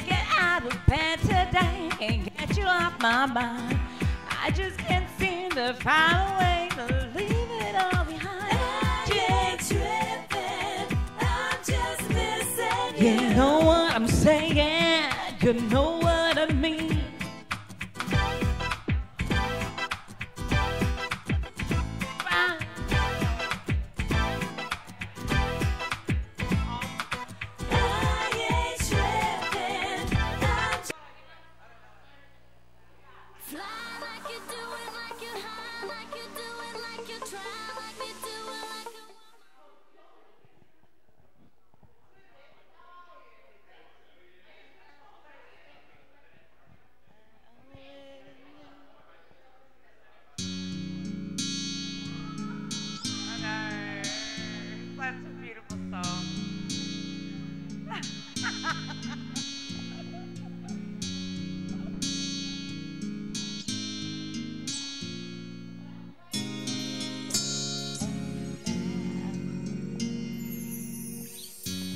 Get out of bed today and get you off my mind. I just can't seem to find a way to leave it all behind. I ain't tripping, I'm just missing you. You know what I'm saying? You know what I mean.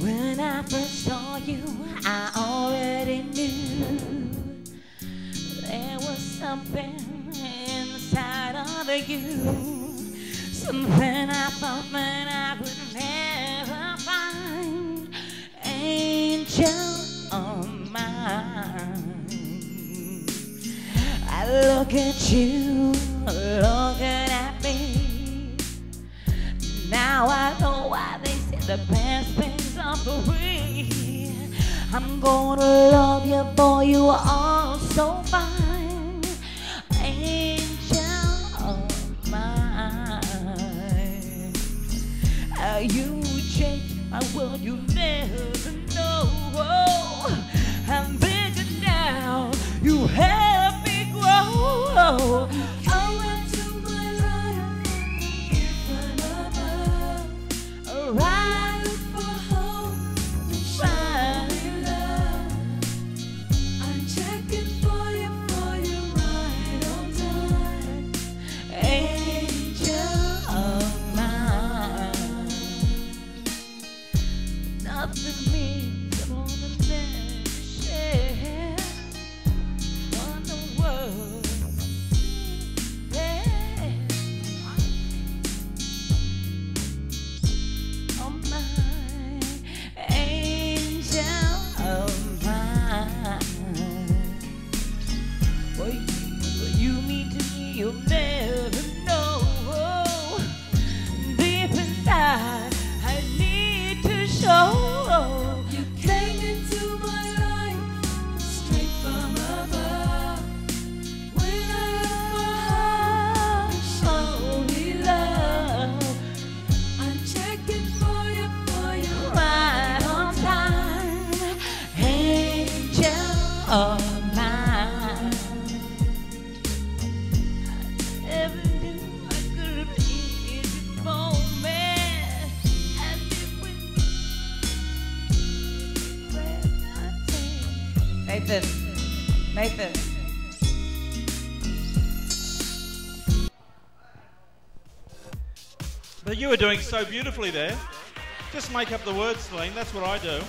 When I first saw you, I already knew there was something inside of you. Something I thought that I look at you, looking at me. Now I know why they say the best things are free. I'm gonna love you, boy, you are so fine. Angel of mine. How you change my world, you never know. Nathan, Nathan. But you were doing so beautifully there. Just make up the words, Celine. That's what I do.